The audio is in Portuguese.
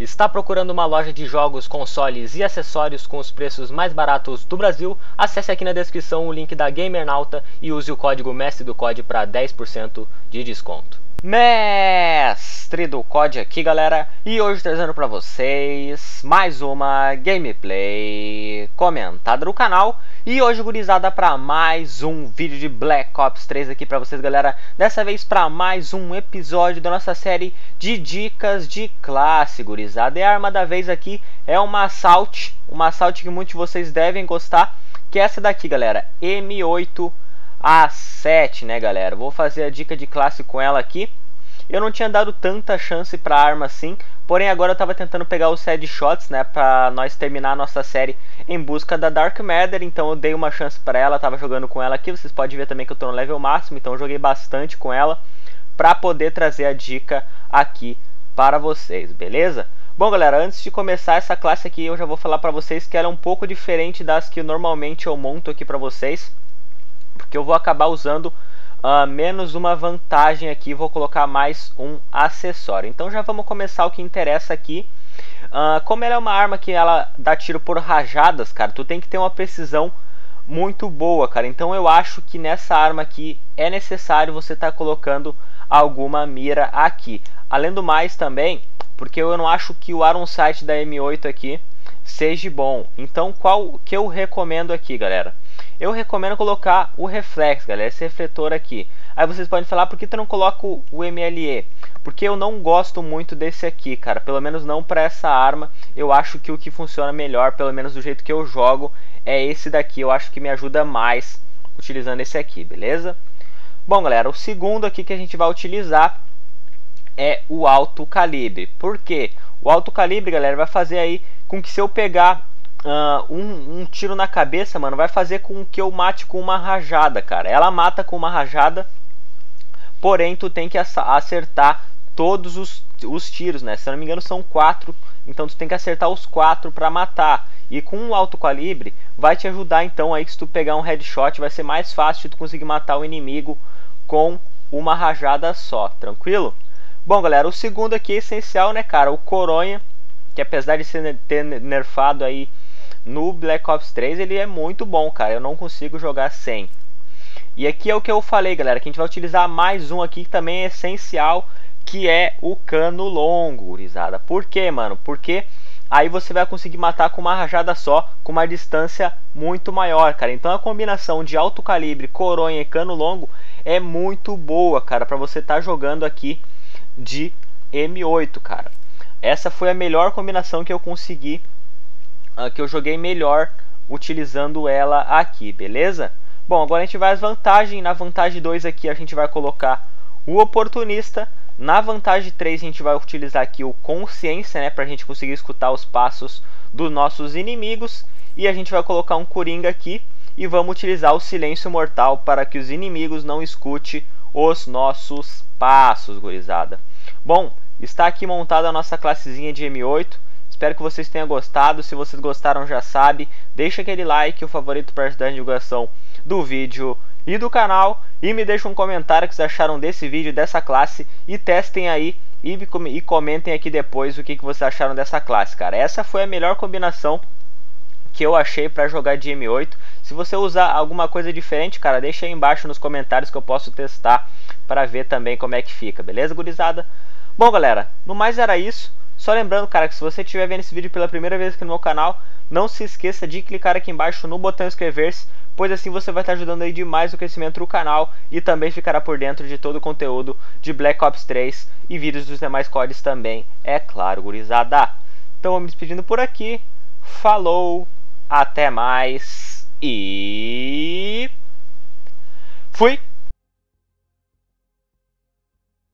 Está procurando uma loja de jogos, consoles e acessórios com os preços mais baratos do Brasil? Acesse aqui na descrição o link da Gamernauta e use o código Mestre do COD para 10% de desconto. Mestre do COD aqui galera, e hoje trazendo para vocês mais uma gameplay comentada no canal. E hoje gurizada para mais um vídeo de Black Ops 3 aqui para vocês galera. Dessa vez para mais um episódio da nossa série de dicas de classe gurizada. E a arma da vez aqui é uma Assault, uma Assault que muitos de vocês devem gostar Que é essa daqui galera, M8 A7 né galera? Vou fazer a dica de classe com ela aqui. Eu não tinha dado tanta chance para arma assim, porém agora eu estava tentando pegar os headshots, né, para nós terminar a nossa série em busca da Dark Matter, então eu dei uma chance para ela, estava jogando com ela aqui, vocês podem ver também que eu estou no level máximo, então eu joguei bastante com ela para poder trazer a dica aqui para vocês, beleza? Bom galera, antes de começar essa classe aqui, eu já vou falar para vocês que ela é um pouco diferente das que normalmente eu monto aqui para vocês, porque eu vou acabar usando uh, menos uma vantagem aqui, vou colocar mais um acessório. Então já vamos começar o que interessa aqui. Uh, como ela é uma arma que ela dá tiro por rajadas, cara, tu tem que ter uma precisão muito boa, cara. Então eu acho que nessa arma aqui é necessário você estar tá colocando alguma mira aqui. Além do mais também, porque eu não acho que o Iron Sight da M8 aqui seja bom. Então qual que eu recomendo aqui, galera? Eu recomendo colocar o reflex, galera, esse refletor aqui. Aí vocês podem falar, por que tu não coloca o MLE? Porque eu não gosto muito desse aqui, cara. Pelo menos não para essa arma. Eu acho que o que funciona melhor, pelo menos do jeito que eu jogo, é esse daqui. Eu acho que me ajuda mais utilizando esse aqui, beleza? Bom, galera, o segundo aqui que a gente vai utilizar é o alto calibre. Por quê? O alto calibre, galera, vai fazer aí com que se eu pegar uh, um, um, tiro na cabeça, mano, vai fazer com que eu mate com uma rajada, cara. Ela mata com uma rajada, porém tu tem que acertar todos os, os tiros, né? Se eu não me engano são quatro, então tu tem que acertar os quatro para matar. E com um alto calibre vai te ajudar então aí que se tu pegar um headshot vai ser mais fácil tu conseguir matar o inimigo com uma rajada só, tranquilo? Bom, galera, o segundo aqui é essencial, né, cara? O Coronha, que apesar de ser ter nerfado aí no Black Ops 3 ele é muito bom, cara. Eu não consigo jogar sem. E aqui é o que eu falei, galera, que a gente vai utilizar mais um aqui que também é essencial, que é o cano longo, gurizada. Por quê, mano? Porque aí você vai conseguir matar com uma rajada só, com uma distância muito maior, cara. Então a combinação de alto calibre, coronha e cano longo é muito boa, cara, para você estar tá jogando aqui de M8, cara. Essa foi a melhor combinação que eu consegui uh, que eu joguei melhor utilizando ela aqui, beleza? Bom, agora a gente vai às vantagens. Na vantagem 2 aqui a gente vai colocar o oportunista. Na vantagem 3 a gente vai utilizar aqui o consciência, né, a gente conseguir escutar os passos dos nossos inimigos. E a gente vai colocar um coringa aqui e vamos utilizar o silêncio mortal para que os inimigos não escute os nossos passos, gurizada. Bom, está aqui montada a nossa classezinha de M8. Espero que vocês tenham gostado. Se vocês gostaram, já sabe, deixa aquele like, o favorito para ajudar a divulgação do vídeo e do canal. E me deixa um comentário que vocês acharam desse vídeo, dessa classe. E testem aí e, comentem aqui depois o que, que vocês acharam dessa classe, cara. Essa foi a melhor combinação que eu achei para jogar de M8. Se você usar alguma coisa diferente, cara, deixa aí embaixo nos comentários que eu posso testar para ver também como é que fica, beleza, gurizada? Bom, galera, no mais era isso. Só lembrando, cara, que se você estiver vendo esse vídeo pela primeira vez aqui no meu canal, não se esqueça de clicar aqui embaixo no botão inscrever-se, pois assim você vai estar ajudando aí demais o crescimento do canal e também ficará por dentro de todo o conteúdo de Black Ops 3 e vídeos dos demais codes também, é claro, gurizada. Então vou me despedindo por aqui, falou, até mais e... Fui!